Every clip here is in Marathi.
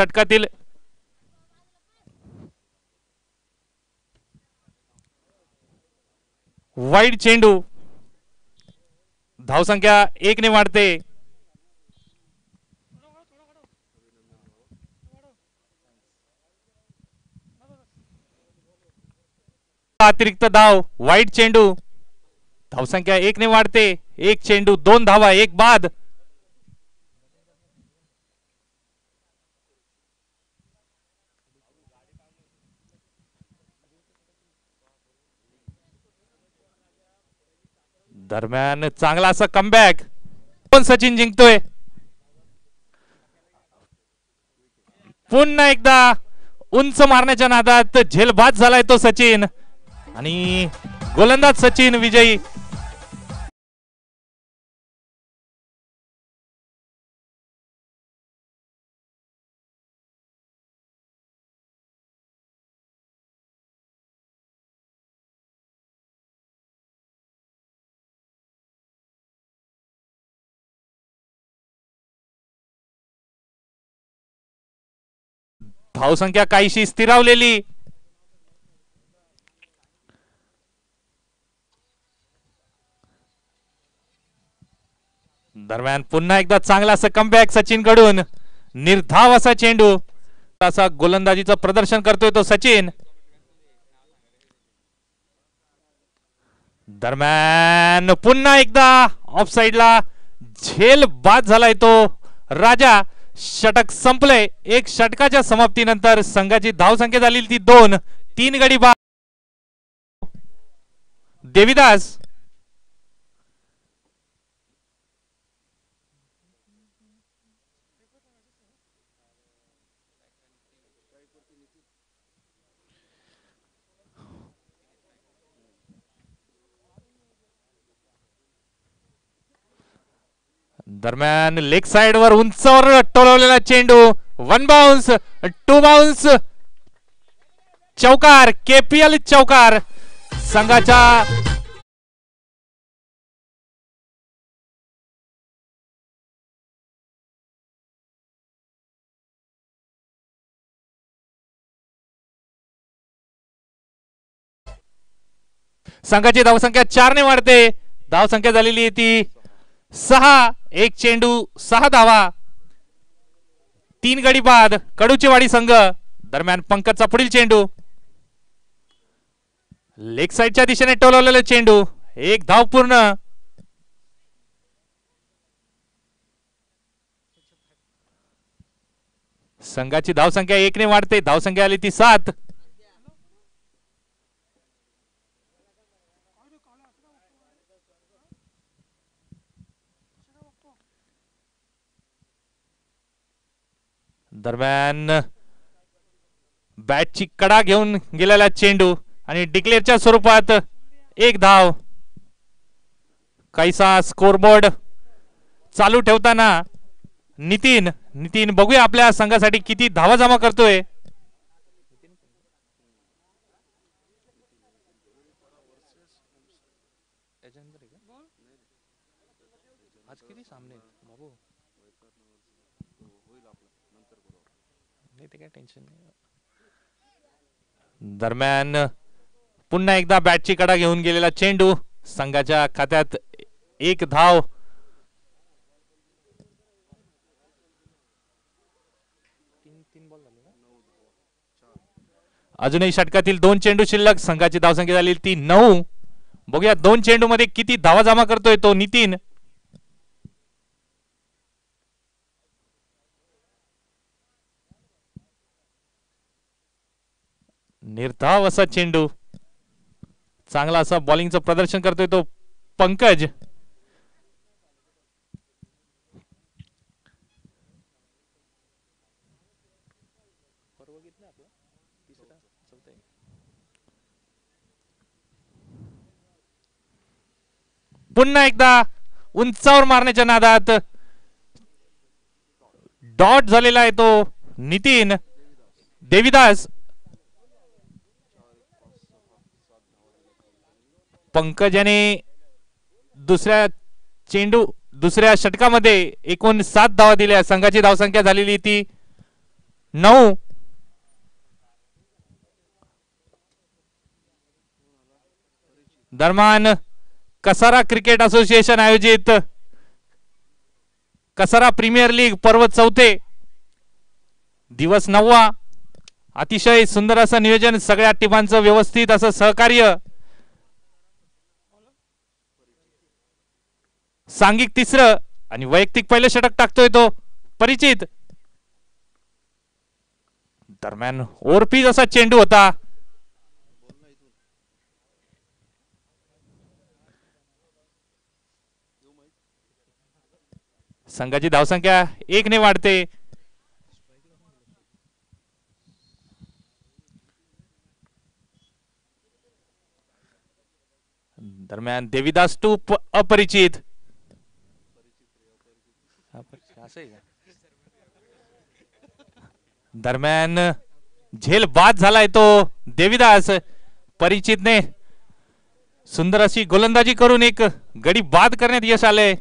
षटकातील वाईट चेंडू धावसंख्या एक ने वाढते. अतिरिक्त धाव वाईट चेंडू धावसंख्या एकने वाढते. एक चेंडू दोन धावा एक बाद. दरम्यान चांगला असा कमबॅक पण सचिन जिंकतोय? पुन्हा एकदा उंच मारण्याच्या नादात झेलबाद झालाय तो सचिन. आणि गोलंदाज सचिन विजयी. धावसंख्या काहीशी स्थिरावलेली दरम्यान पुन्हा एकदा चांगला असं कमबॅक सचिनकडून निर्धाव असा चेंडू. असा गोलंदाजीचं प्रदर्शन करतोय तो सचिन. दरम्यान पुन्हा एकदा ऑफ साइडला झेल बाद झालाय तो राजा. षटक संपलंय एक षटकाच्या समाप्तीनंतर संघाची धावसंख्या झालेली ती दोन. तीन गडी बा देविदास दरम्यान लेग साइड वर उंचावर टोलवलेला चेंडू. वन बाउन्स टू बाउन्स चौकार केपीएल चौकार संघाच्या संघाची धावसंख्या चारने वाढते. धावसंख्या झालेली आहे ती सहा एक चेंडू सहा धावा. तीन गडी बाद कडूचेवाडी संघ. दरम्यान पंकजचा पुढील चेंडू. लेग साईडच्या दिशेने टोलवलेला चेंडू. एक धाव पूर्ण. संघाची धावसंख्या एकने वाढते. धावसंख्या आली ती सात. दरम्यान बॅटची कडा घेऊन गेलेला चेंडू आणि डिक्लेअरच्या स्वरूपात एक धाव. काहीसा स्कोरबोर्ड चालू ठेवताना नितीन नितीन बघूया आपल्या संघासाठी किती धावा जमा करतोय आज किती सामने आहेत बाबू नाही ते काय टेन्शन दरम्यान पुन्हा एकदा बॅटची कडा घेऊन गेलेला चेंडू संघाच्या खात्यात एक धाव. अजूनही षटकातील दोन चेंडू शिल्लक संघाची धावसंख्या झाली ती नऊ. बघूया दोन चेंडू मध्ये किती धावा जमा करतोय तो नितीन. निर्धाव असा चेंडू. चांगला असा बॉलिंगचं प्रदर्शन करतोय तो पंकज. पुन्हा एकदा उंचावर मारण्याच्या नादात डॉट झालेला आहे तो नितीन. देविदास पंकजाने दुसऱ्या चेंडू दुसऱ्या षटकामध्ये एकूण सात धावा दिल्या. संघाची धावसंख्या झालेली ती नऊ. दरम्यान कसारा क्रिकेट असोसिएशन आयोजित कसारा प्रीमियर लीग पर्व चौथे दिवस नववा. अतिशय सुंदर असं नियोजन सगळ्या टीमांचं व्यवस्थित असं सहकार्य सांघिक तिसरं आणि वैयक्तिक पहिलं षटक टाकतोय तो. परिचित. दरम्यान ओरपीज असा चेंडू होता. संघाची धावसंख्या एक ने वाढते. दरम्यान देविदास टू अपरिचित. असं दरम्यान झेल बाद झालाय तो देविदास. परिचितने सुंदर अशी गोलंदाजी करून एक गडी बाद करण्यात यश आलंय.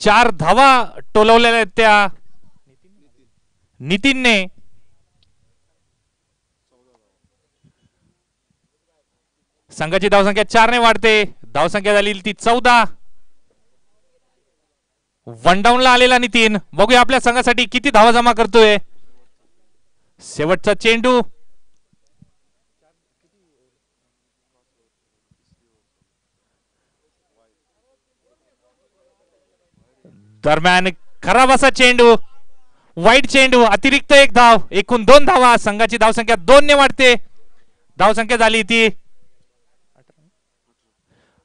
चार धावा टोलवलेल्या आहेत त्या. नितीनने. संघाची धावसंख्या चारने वाढते. धावसंख्या झाली ती चौदा. वन डाऊनला आलेला नितीन. बघूया आपल्या संघासाठी किती धावा जमा करतोय. शेवटचा चेंडू. दरम्यान खराब असा चेंडू वाईट चेंडू अतिरिक्त एक धाव एकूण दोन धावा संघाची धावसंख्या दोन ने वाढते. धावसंख्या झाली ती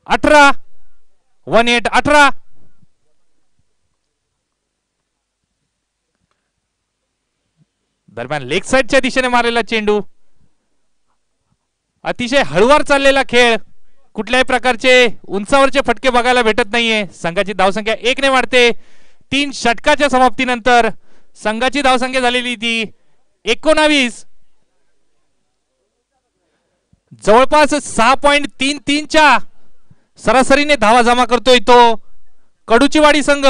अठरा वन एट अठरा. दरम्यान लेग साईडच्या दिशेने मारलेला चेंडू अतिशय हळुवार चाललेला खेळ. कुठल्याही प्रकारचे उंचावरचे फटके बघायला भेटत नाहीये. संघाची धावसंख्या एक ने वाढते. तीन षटकाच्या समाप्तीनंतर संघाची धावसंख्या झालेली ती एकोणावीस. जवळपास सहा पॉईंट तीन तीनच्या सरासरीने धावा जमा करतोय तो. कडूचीवाडी संघ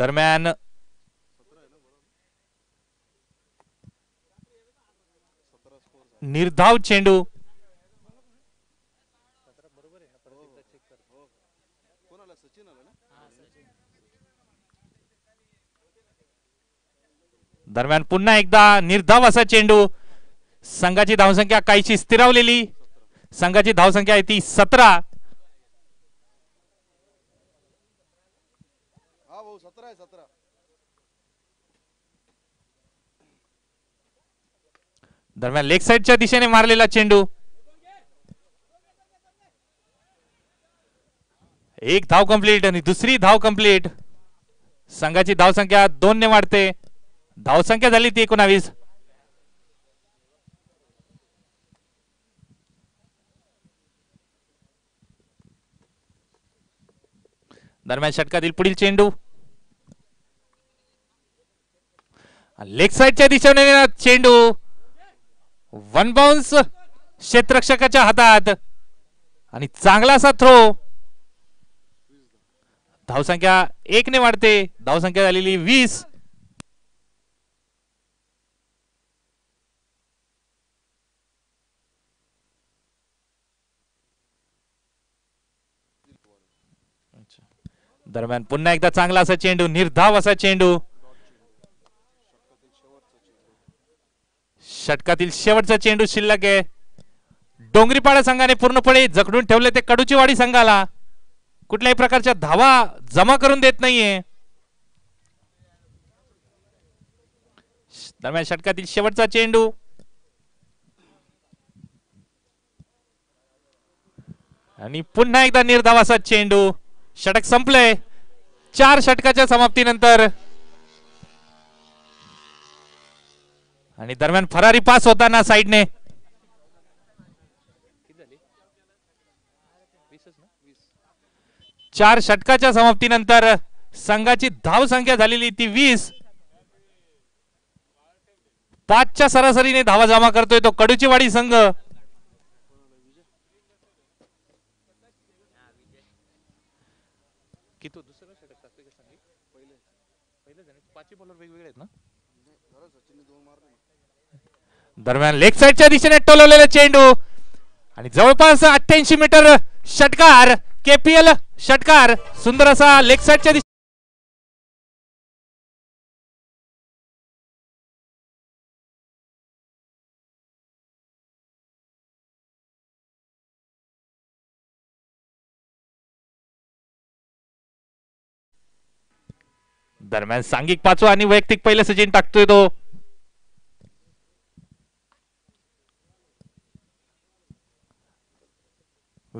दरम्यान निर्धाव चेंडू. दरम्यान पुन्हा एकदा निर्धाव असा चेंडू. संघाची धावसंख्या काहीशी स्थिरावलेली. संघाची धावसंख्या आहे ती सतरा हा भाऊ सतरा आहे सतरा दरम्यान लेग साईडच्या दिशेने मारलेला चेंडू. एक धाव कंप्लीट आणि दुसरी धाव कंप्लीट. संघाची धावसंख्या दोन ने वाढते. धावसंख्या झाली ती एकोणावीस. दरम्यान षटकातील पुढील चेंडू. लेग साईडच्या दिशेने चेंडू. वन बाउन्स क्षेत्रक्षकाच्या हातात. आणि चांगला असा थ्रो. धावसंख्या एक ने वाढते. धावसंख्या झालेली वीस. दरम्यान पुन्हा एकदा चांगला असा चेंडू निर्धाव असा चेंडू. षटकातील शेवटचा चेंडू शिल्लक आहे. डोंगरीपाडा संघाने पूर्णपणे जखडून ठेवले ते कडूचीवाडी संघाला. कुठल्याही प्रकारच्या धावा जमा करून देत नाहीये. दरम्यान षटकातील शेवटचा चेंडू. आणि पुन्हा एकदा निर्धावाचा चेंडू. षटक संपलंय. चार षटकाच्या समाप्तीनंतर. आणि दरम्यान फरारी पास होताना साईडने. ना चार षटकाच्या समाप्तीनंतर संघाची धाव संख्या झालेली ती वीस. पाचच्या सरासरीने धावा जमा करतोय तो कडूचीवाडी संघ. की तो हो, दुसरा षटक पहिले पहिले पाचही बॉलर वेगवेगळे आहेत ना झालं सचिनने दोन मारले ना. दरम्यान लेग साईडच्या दिशेने टोलवलेला चेंडू. आणि जवळपास अठ्ठ्याऐंशी मीटर षटकार केपीएल षटकार सुंदर असा लेग साईडच्या दिशे दरम्यान सांघिक पाचवा आणि वैयक्तिक पहिले सचिन टाकतोय तो.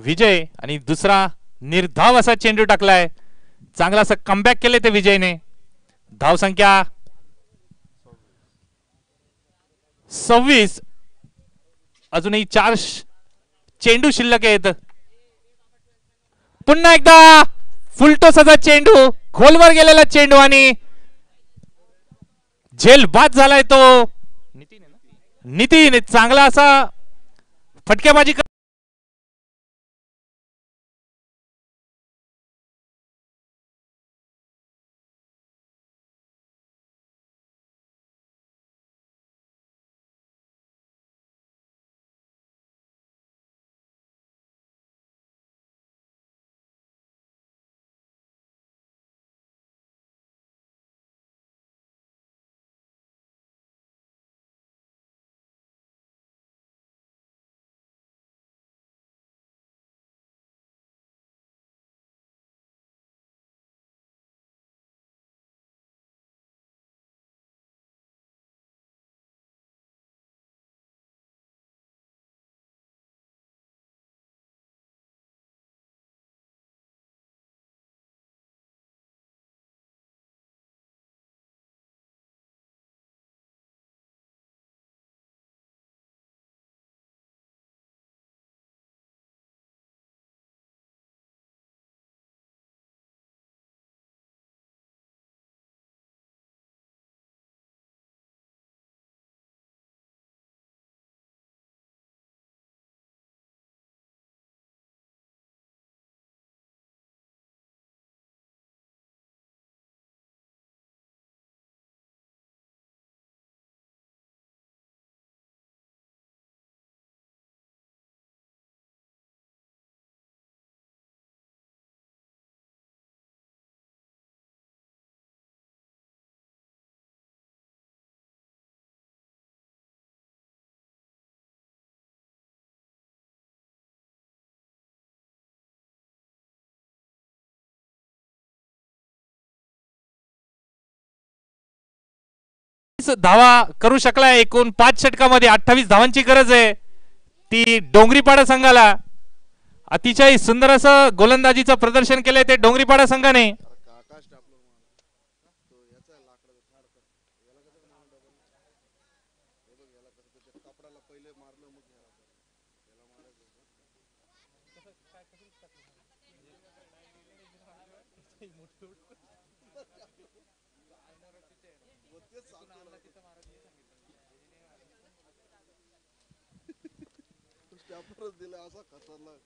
विजय आणि दुसरा निर्धाव असा चेंडू टाकलाय. चांगला असं कमबॅक केले ते विजयने. धाव संख्या सव्वीस. अजूनही चार चेंडू शिल्लक आहेत. पुन्हा एकदा फुलटोस असा चेंडू खोलवर गेलेला चेंडू आणि झेल बाद झालाय तो. नितीन नितीन चांगला असा फटक्याबाजी धावा करू शकलाय एकूण पाच षटकामध्ये. अठ्ठावीस धावांची गरज आहे. ती डोंगरीपाडा संघाला. अतिशय सुंदर असं गोलंदाजीचं प्रदर्शन केलंय ते डोंगरीपाडा संघाने.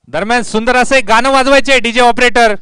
दरम्यान सुंदर असं एक गाणं वाजवायचे डीजे ऑपरेटर.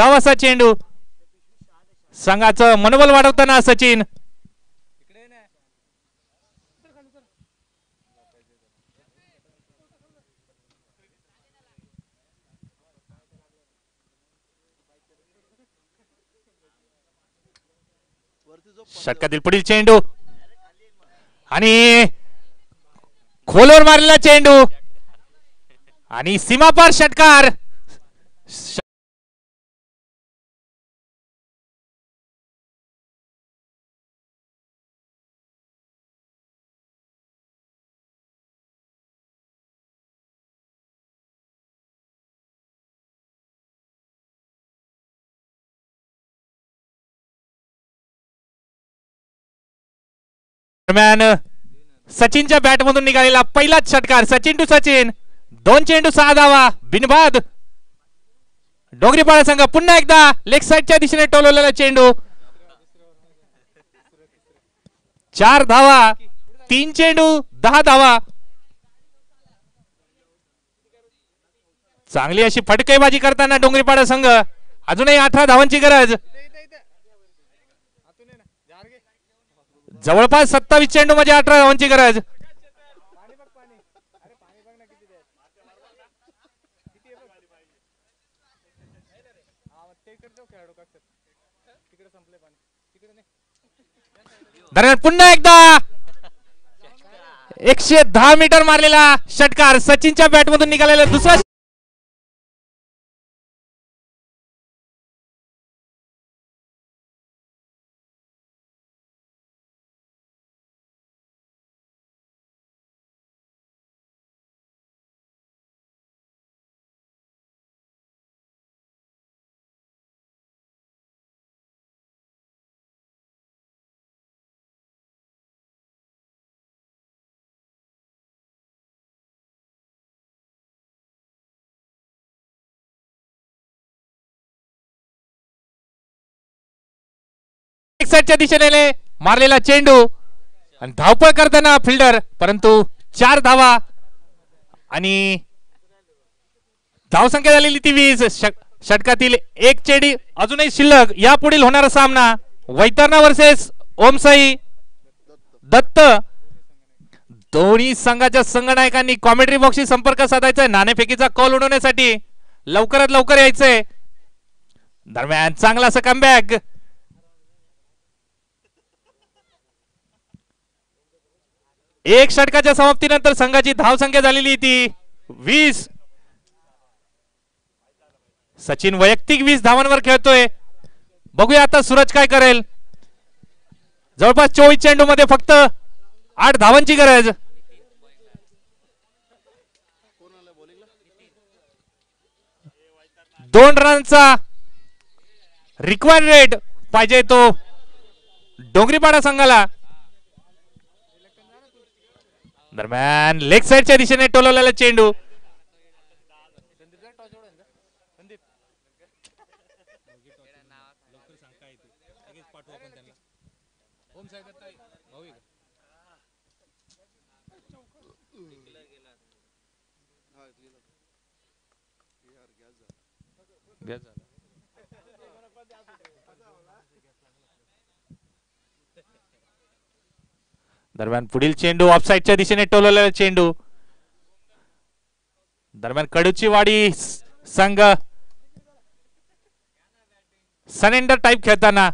धावासा चेंडू संघाचं मनोबल वाढवताना सचिन. षटकातील पुढील चेंडू. आणि खोलवर मारलेला चेंडू. आणि सीमापार षटकार. दरम्यान सचिनच्या बॅट मधून निघालेला पहिलाच षटकार सचिन टू सचिन दोन चेंडू सहा धावा बिनबाद. डोंगरीपाडा संघ पुन्हा एकदा लेग साईडच्या दिशेने टोलवलेला चेंडू. चार धावा तीन चेंडू दहा धावा. चांगली अशी फटकेबाजी करताना डोंगरीपाडा संघ अजूनही अठरा धावांची गरज. जवळपास सत्तावीस चेंडू म्हणजे अठरा धावांची गरज. दरम्यान पुन्हा एकदा एकशे दहा मीटर मारलेला षटकार सचिनच्या बॅटमधून निघालेला दुसरा साईडच्या दिशेने मारलेला चेंडू. आणि धावपळ करताना फिल्डर परंतु चार धावा. आणि धावसंख्या झालेली ती वीस. षटकातील एक चेडी अजूनही शिल्लक. यापुढील होणारा सामना वैतरणा वर्सेस ओमसाई दत्त. दोन्ही संघाच्या संघनायकांनी कॉमेंट्री बॉक्सशी संपर्क साधायचा. नाणेफेकीचा कॉल उडवण्यासाठी लवकरात लवकर यायचंय. दरम्यान चांगला असं कमबॅक एक षटकाच्या समाप्तीनंतर संघाची धावसंख्या झालेली ती वीस. सचिन वैयक्तिक वीस धावांवर खेळतोय. बघूया आता सूरज काय करेल. जवळपास चोवीस चेंडू मध्ये फक्त आठ धावांची गरज. दोन रनचा रिक्वायर्ड रेट पाहिजे तो डोंगरीपाडा संघाला. दरम्यान लेग साईडच्या दिशेने टोलवलेला चेंडू. दरम्यान पुढील चेंडू ऑफसाईडच्या दिशेने टोलवलेला चेंडू. दरम्यान कडूची वाडी संघ सनेंडर टाईप खेळताना.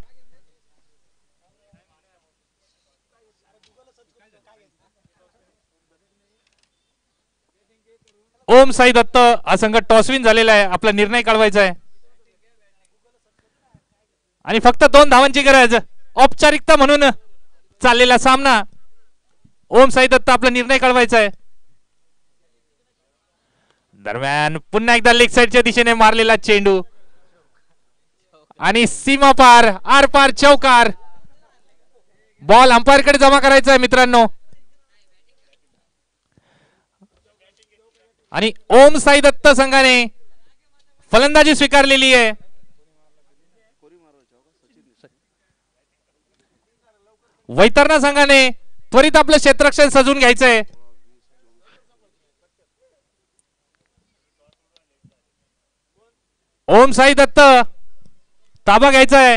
ओम साई दत्त हा संघ टॉसविन झालेला आहे. आपला निर्णय काढवायचा आहे. आणि फक्त दोन धावांची गरज. औपचारिकता म्हणून चाललेला सामना. ओम साई दत्त आपला निर्णय कळवायचा आहे. दरम्यान पुन्हा एकदा लेग साईडच्या दिशेने मारलेला चेंडू. आणि सीमा पार आर पार चौकार. बॉल अंपायरकडे जमा करायचा आहे मित्रांनो. आणि ओम साई दत्त संघाने फलंदाजी स्वीकारलेली आहे. वैतरणा संघाने त्वरित आपलं क्षेत्रक्षण सजून घ्यायचंय. ओम साई दत्त ताबा घ्यायचा आहे